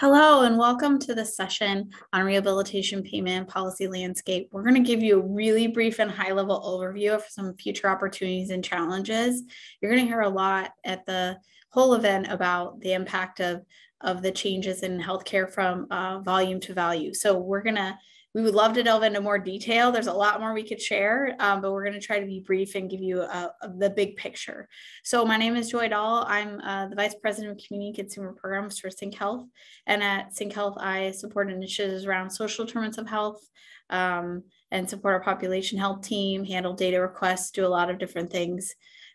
Hello, and welcome to the session on rehabilitation payment policy landscape. We're going to give you a really brief and high level overview of some future opportunities and challenges. You're going to hear a lot at the whole event about the impact of, of the changes in healthcare from uh, volume to value. So we're going to we would love to delve into more detail. There's a lot more we could share, um, but we're going to try to be brief and give you a, the big picture. So my name is Joy Doll. I'm uh, the Vice President of Community Consumer Programs for CyncHealth. And at CyncHealth, I support initiatives around social determinants of health um, and support our population health team, handle data requests, do a lot of different things.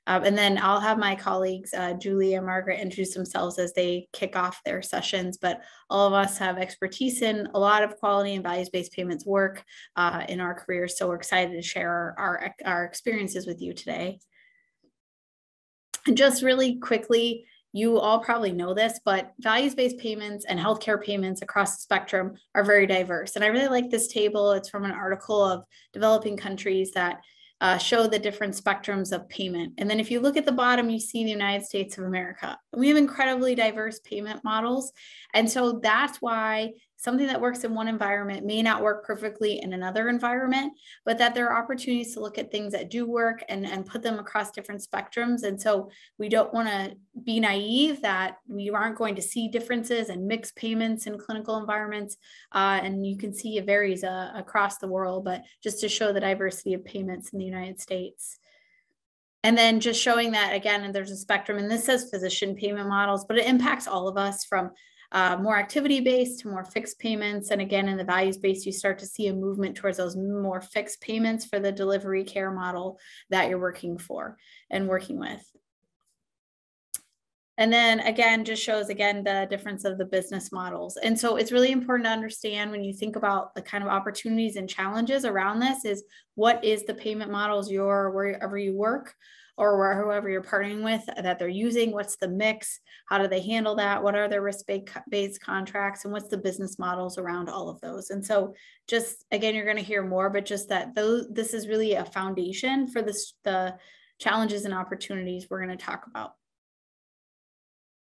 Um, and then I'll have my colleagues, uh, Julie and Margaret, introduce themselves as they kick off their sessions. But all of us have expertise in a lot of quality and values based payments work uh, in our careers. So we're excited to share our, our, experiences with you today. And just really quickly, you all probably know this, but values based payments and healthcare payments across the spectrum are very diverse. And I really like this table. It's from an article of developing countries that uh, show the different spectrums of payment. And then if you look at the bottom, you see the United States of America. We have incredibly diverse payment models. And so that's why something that works in one environment may not work perfectly in another environment, but that there are opportunities to look at things that do work and, and put them across different spectrums. And so we don't want to be naive that we aren't going to see differences and mixed payments in clinical environments. Uh, and you can see it varies uh, across the world, but just to show the diversity of payments in the United States. And then just showing that again, and there's a spectrum, and this says physician payment models, but it impacts all of us from uh, more activity based to more fixed payments. And again, in the values based, you start to see a movement towards those more fixed payments for the delivery care model that you're working for and working with. And then again, just shows again the difference of the business models. And so it's really important to understand when you think about the kind of opportunities and challenges around this is what is the payment models your wherever you work, or whoever you're partnering with that they're using what's the mix? How do they handle that? What are their risk-based contracts? And what's the business models around all of those? And so just again you're going to hear more but just that those this is really a foundation for this the challenges and opportunities we're going to talk about.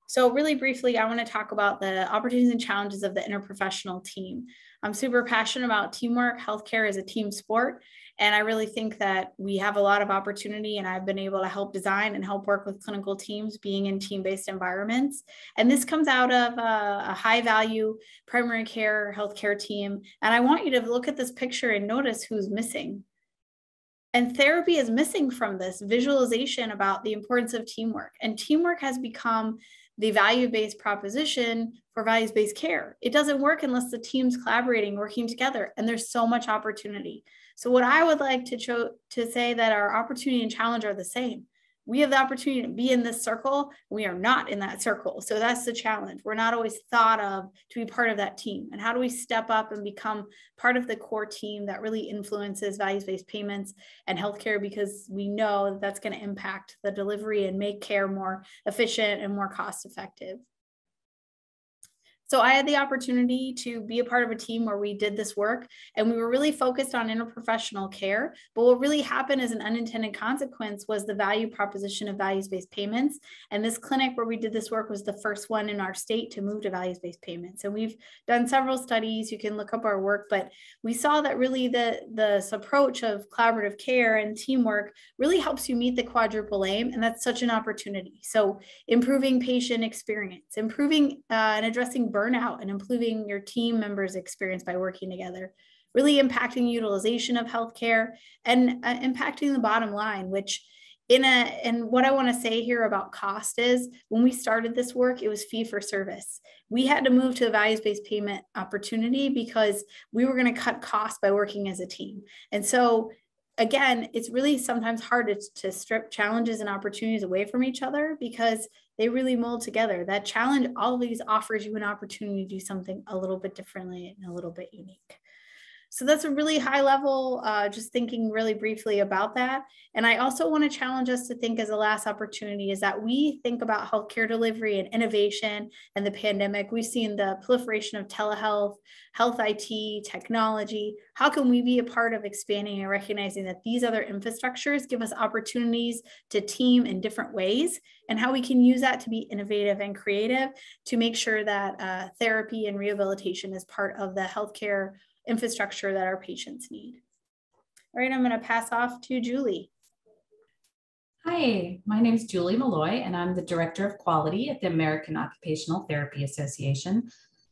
So really briefly, I want to talk about the opportunities and challenges of the interprofessional team. I'm super passionate about teamwork. Healthcare is a team sport. And I really think that we have a lot of opportunity, and I've been able to help design and help work with clinical teams being in team based environments. And this comes out of uh, a, a high value primary care healthcare team. And I want you to look at this picture and notice who's missing. And therapy is missing from this visualization about the importance of teamwork. And teamwork has become the value based proposition for values based care. It doesn't work unless the team's collaborating, working together, and there's so much opportunity. So, what I would like to, cho- to say that our opportunity and challenge are the same we have the opportunity to be in this circle. We are not in that circle. So that's the challenge. We're not always thought of to be part of that team. And how do we step up and become part of the core team that really influences values based payments and healthcare because we know that that's going to impact the delivery and make care more efficient and more cost effective. So I had the opportunity to be a part of a team where we did this work and we were really focused on interprofessional care. But what really happened as an unintended consequence was the value proposition of values based payments. And this clinic where we did this work was the first one in our state to move to values based payments. And we've done several studies. You can look up our work, but we saw that really the, this approach of collaborative care and teamwork really helps you meet the quadruple aim. And that's such an opportunity. So improving patient experience, improving uh, and addressing burnout burnout and improving your team members' experience by working together, really impacting utilization of healthcare and uh, impacting the bottom line, which in a and what I want to say here about cost is when we started this work, it was fee for service. We had to move to a values-based payment opportunity because we were going to cut costs by working as a team. And so again, it's really sometimes hard to, to strip challenges and opportunities away from each other because they really mold together. That challenge always offers you an opportunity to do something a little bit differently and a little bit unique. So that's a really high level, uh, just thinking really briefly about that. And I also want to challenge us to think as a last opportunity is that we think about healthcare delivery and innovation and the pandemic. We've seen the proliferation of telehealth, health IT, technology. How can we be a part of expanding and recognizing that these other infrastructures give us opportunities to team in different ways and how we can use that to be innovative and creative to make sure that uh, therapy and rehabilitation is part of the healthcare infrastructure that our patients need. All right, I'm going to pass off to Julie. Hi, my name is Julie Malloy, and I'm the Director of Quality at the American Occupational Therapy Association.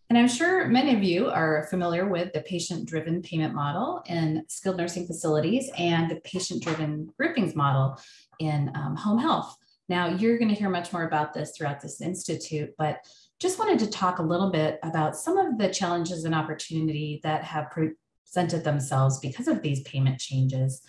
And I'm sure many of you are familiar with the patient driven payment model in skilled nursing facilities and the patient driven groupings model in um, home health. Now, you're going to hear much more about this throughout this institute, but just wanted to talk a little bit about some of the challenges and opportunity that have presented themselves because of these payment changes.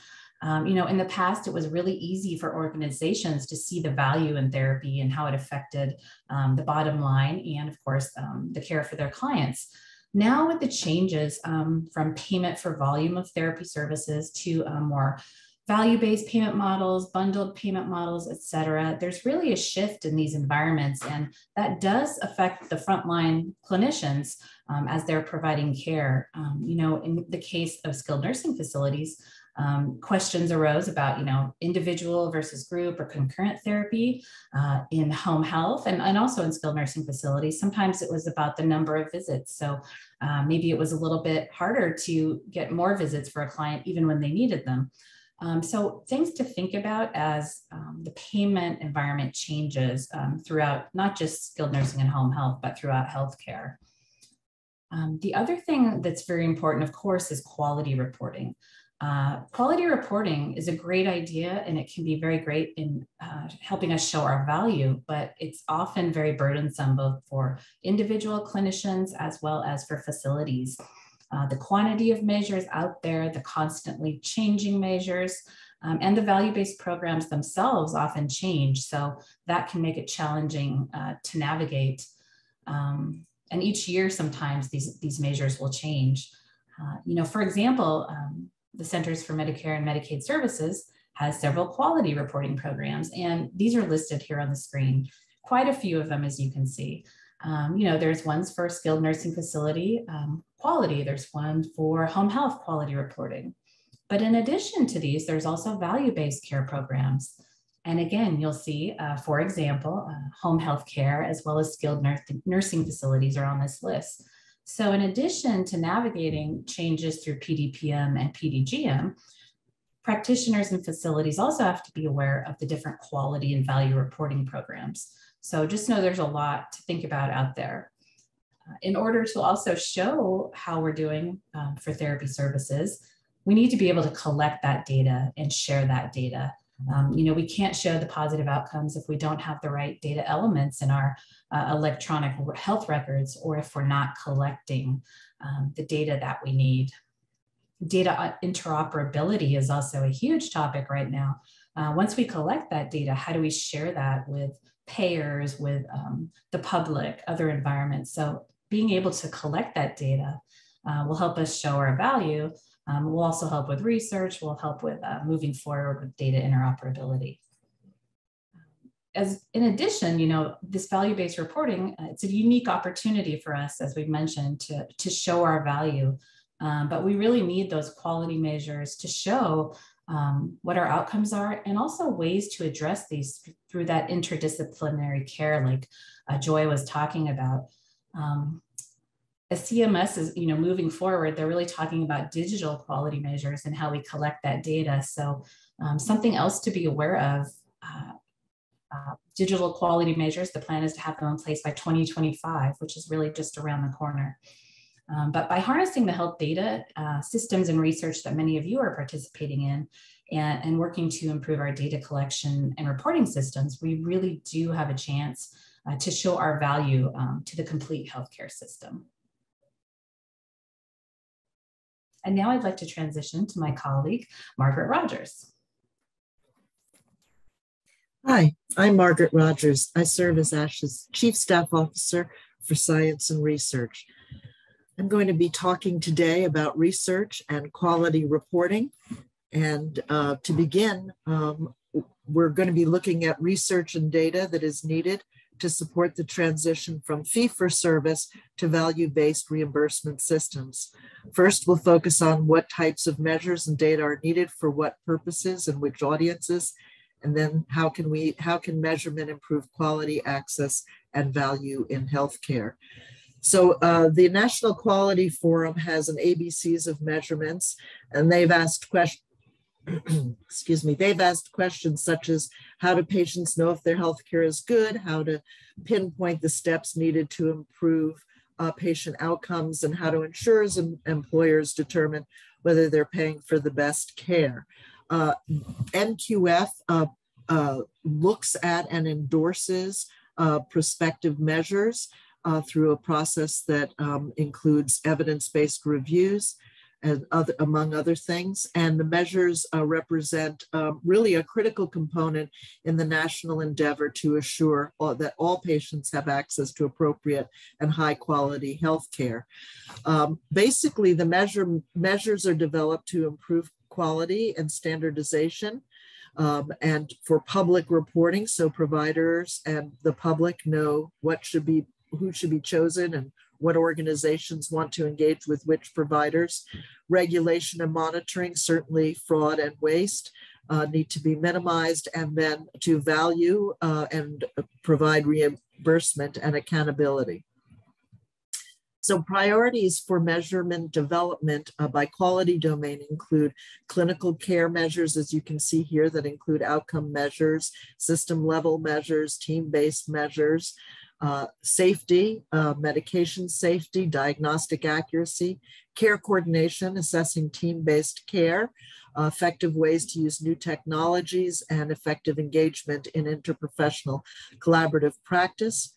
Um, you know, in the past, it was really easy for organizations to see the value in therapy and how it affected um, the bottom line and, of course, um, the care for their clients. Now, with the changes um, from payment for volume of therapy services to a more value-based payment models, bundled payment models, et cetera, there's really a shift in these environments. And that does affect the frontline clinicians um, as they're providing care. Um, you know, in the case of skilled nursing facilities, um, questions arose about, you know, individual versus group or concurrent therapy uh, in home health and, and also in skilled nursing facilities. Sometimes it was about the number of visits. So uh, maybe it was a little bit harder to get more visits for a client even when they needed them. Um, so things to think about as um, the payment environment changes um, throughout not just skilled nursing and home health, but throughout healthcare. Um, the other thing that's very important, of course, is quality reporting. Uh, quality reporting is a great idea and it can be very great in uh, helping us show our value, but it's often very burdensome both for individual clinicians as well as for facilities uh, the quantity of measures out there, the constantly changing measures, um, and the value-based programs themselves often change. So that can make it challenging uh, to navigate. Um, and each year, sometimes these, these measures will change. Uh, you know, for example, um, the Centers for Medicare and Medicaid Services has several quality reporting programs, and these are listed here on the screen. Quite a few of them, as you can see. Um, you know, there's ones for skilled nursing facility um, quality, there's one for home health quality reporting. But in addition to these, there's also value-based care programs. And again, you'll see, uh, for example, uh, home health care as well as skilled nursing facilities are on this list. So in addition to navigating changes through PDPM and PDGM, practitioners and facilities also have to be aware of the different quality and value reporting programs. So just know there's a lot to think about out there. Uh, in order to also show how we're doing um, for therapy services, we need to be able to collect that data and share that data. Um, you know, we can't show the positive outcomes if we don't have the right data elements in our uh, electronic health records or if we're not collecting um, the data that we need. Data uh, interoperability is also a huge topic right now. Uh, once we collect that data, how do we share that with payers, with um, the public, other environments. So being able to collect that data uh, will help us show our value. Um, will also help with research, will help with uh, moving forward with data interoperability. As in addition, you know, this value-based reporting, uh, it's a unique opportunity for us, as we've mentioned, to, to show our value. Um, but we really need those quality measures to show um, what our outcomes are, and also ways to address these through that interdisciplinary care, like uh, Joy was talking about. Um, as CMS is, you know, moving forward, they're really talking about digital quality measures and how we collect that data. So um, something else to be aware of. Uh, uh, digital quality measures, the plan is to have them in place by 2025, which is really just around the corner. Um, but by harnessing the health data uh, systems and research that many of you are participating in and, and, working to improve our data collection and reporting systems, we really do have a chance uh, to show our value um, to the complete healthcare system. And now I'd like to transition to my colleague, Margaret Rogers. Hi, I'm Margaret Rogers. I serve as ASHA's Chief Staff Officer for Science and Research. I'm going to be talking today about research and quality reporting. And uh, to begin, um, we're going to be looking at research and data that is needed to support the transition from fee for service to value based reimbursement systems. First, we'll focus on what types of measures and data are needed for what purposes and which audiences. And then how can we, how can measurement improve quality, access, and value in healthcare? So uh, the National Quality Forum has an ABCs of measurements, and they've asked questions. excuse me, they've asked questions such as how do patients know if their healthcare is good, how to pinpoint the steps needed to improve uh, patient outcomes, and how do insurers and employers determine whether they're paying for the best care. Uh, NQF uh, uh, looks at and endorses uh, prospective measures uh, through a process that um, includes evidence-based reviews and other, among other things. And the measures uh, represent um, really a critical component in the national endeavor to assure all, that all patients have access to appropriate and high quality health care. Um, basically, the measure, measures are developed to improve quality and standardization um, and for public reporting so providers and the public know what should be who should be chosen and what organizations want to engage with which providers. Regulation and monitoring, certainly fraud and waste, uh, need to be minimized, and then to value uh, and provide reimbursement and accountability. So priorities for measurement development uh, by quality domain include clinical care measures, as you can see here, that include outcome measures, system level measures, team-based measures, uh, safety, uh, medication safety, diagnostic accuracy, care coordination, assessing team-based care, uh, effective ways to use new technologies, and effective engagement in interprofessional collaborative practice.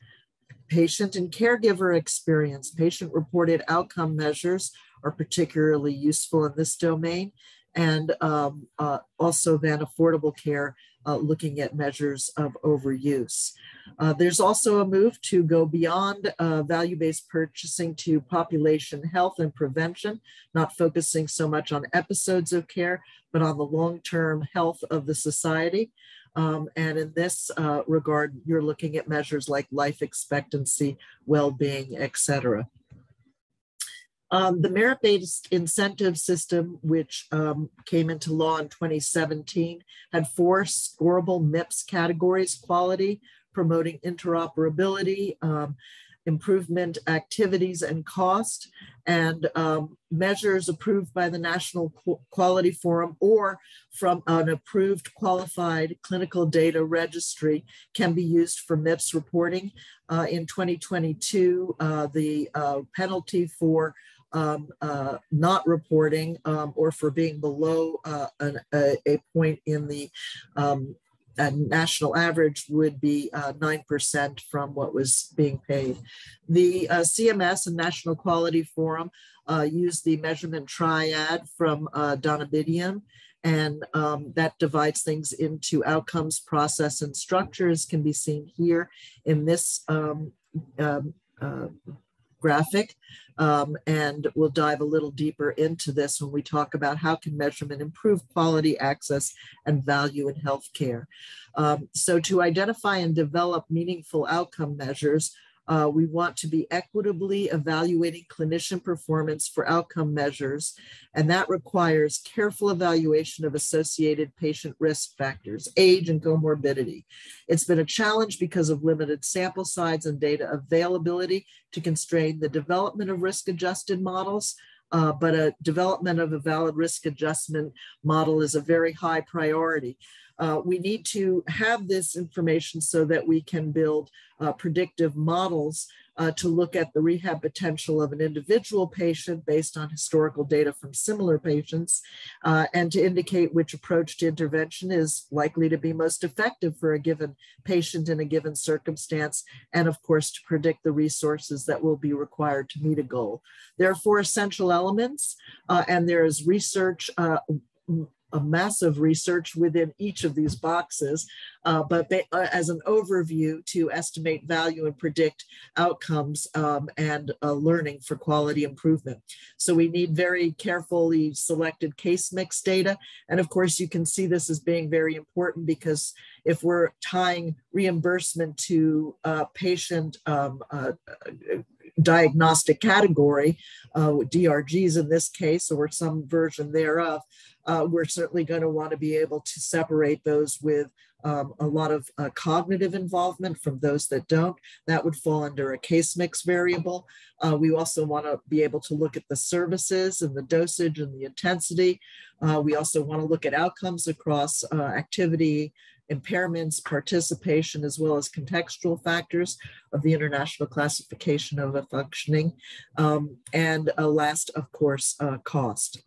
Patient and caregiver experience, patient-reported outcome measures are particularly useful in this domain, and um, uh, also then affordable care uh, looking at measures of overuse. Uh, there's also a move to go beyond uh, value-based purchasing to population health and prevention, not focusing so much on episodes of care, but on the long-term health of the society. Um, and in this uh, regard, you're looking at measures like life expectancy, well-being, et cetera. Um, the merit-based incentive system, which um, came into law in 2017, had four scorable MIPS categories, quality, promoting interoperability, um, improvement activities and cost, and um, measures approved by the National Quality Forum or from an approved qualified clinical data registry can be used for MIPS reporting. Uh, in 2022, uh, the uh, penalty for um, uh, not reporting um, or for being below uh, an, a, a, point in the um, national average would be uh, 9% from what was being paid. The uh, CMS and National Quality Forum uh, used the measurement triad from uh, Donabedian and um, that divides things into outcomes, process, and structures can be seen here in this um, um, uh, graphic. Um, and we'll dive a little deeper into this when we talk about how can measurement improve quality, access, and value in healthcare. Um, so to identify and develop meaningful outcome measures, uh, we want to be equitably evaluating clinician performance for outcome measures, and that requires careful evaluation of associated patient risk factors, age and comorbidity. It's been a challenge because of limited sample size and data availability to constrain the development of risk adjusted models. Uh, but a development of a valid risk adjustment model is a very high priority. Uh, we need to have this information so that we can build uh, predictive models uh, to look at the rehab potential of an individual patient based on historical data from similar patients uh, and to indicate which approach to intervention is likely to be most effective for a given patient in a given circumstance and of course to predict the resources that will be required to meet a goal. There are four essential elements uh, and there is research uh, a massive research within each of these boxes, uh, but uh, as an overview to estimate value and predict outcomes um, and uh, learning for quality improvement. So we need very carefully selected case mix data. And of course, you can see this as being very important because if we're tying reimbursement to uh, patient um, uh, diagnostic category, uh, DRGs in this case, or some version thereof, uh, we're certainly going to want to be able to separate those with um, a lot of uh, cognitive involvement from those that don't. That would fall under a case mix variable. Uh, we also want to be able to look at the services and the dosage and the intensity. Uh, we also want to look at outcomes across uh, activity, impairments, participation, as well as contextual factors of the International Classification of a Functioning. Um, and uh, last, of course, uh, cost.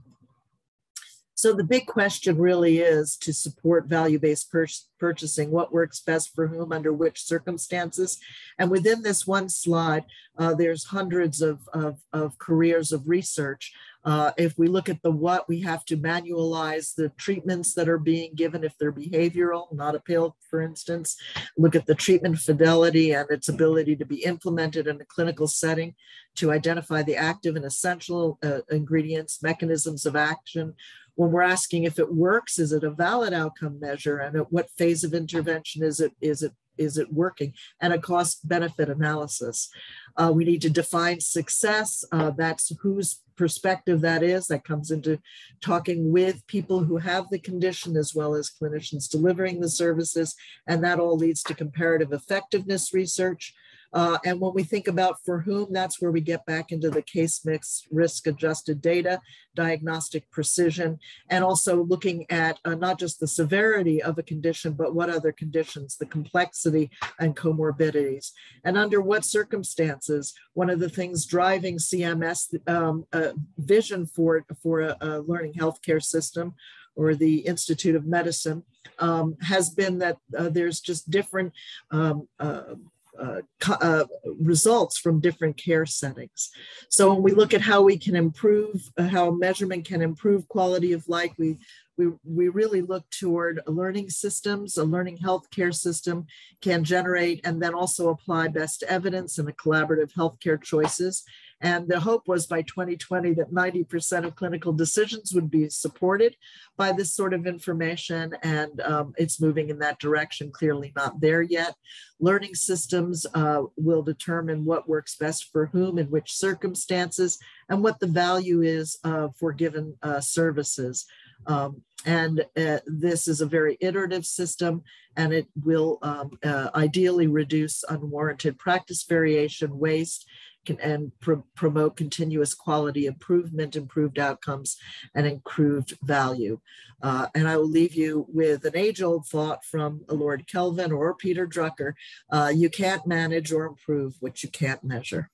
So the big question really is to support value-based pur purchasing, what works best for whom under which circumstances. And within this one slide, uh, there's hundreds of, of, of, careers of research. Uh, if we look at the what, we have to manualize the treatments that are being given if they're behavioral, not a pill, for instance. Look at the treatment fidelity and its ability to be implemented in a clinical setting to identify the active and essential uh, ingredients, mechanisms of action, when we're asking if it works, is it a valid outcome measure, and at what phase of intervention is it is it is it working, and a cost benefit analysis. Uh, we need to define success. Uh, that's whose perspective that is. That comes into talking with people who have the condition as well as clinicians delivering the services, and that all leads to comparative effectiveness research. Uh, and when we think about for whom, that's where we get back into the case mix risk adjusted data, diagnostic precision, and also looking at uh, not just the severity of a condition, but what other conditions, the complexity and comorbidities. And under what circumstances, one of the things driving CMS um, uh, vision for, for a, a learning healthcare system or the Institute of Medicine um, has been that uh, there's just different um, uh, uh, uh, results from different care settings. So when we look at how we can improve, uh, how measurement can improve quality of life, we we, we really look toward learning systems, a learning healthcare system can generate and then also apply best evidence in the collaborative healthcare choices and the hope was by 2020 that 90% of clinical decisions would be supported by this sort of information. And um, it's moving in that direction, clearly not there yet. Learning systems uh, will determine what works best for whom in which circumstances and what the value is uh, for given uh, services. Um, and uh, this is a very iterative system and it will um, uh, ideally reduce unwarranted practice variation, waste, and promote continuous quality improvement, improved outcomes, and improved value. Uh, and I will leave you with an age old thought from Lord Kelvin or Peter Drucker uh, you can't manage or improve what you can't measure.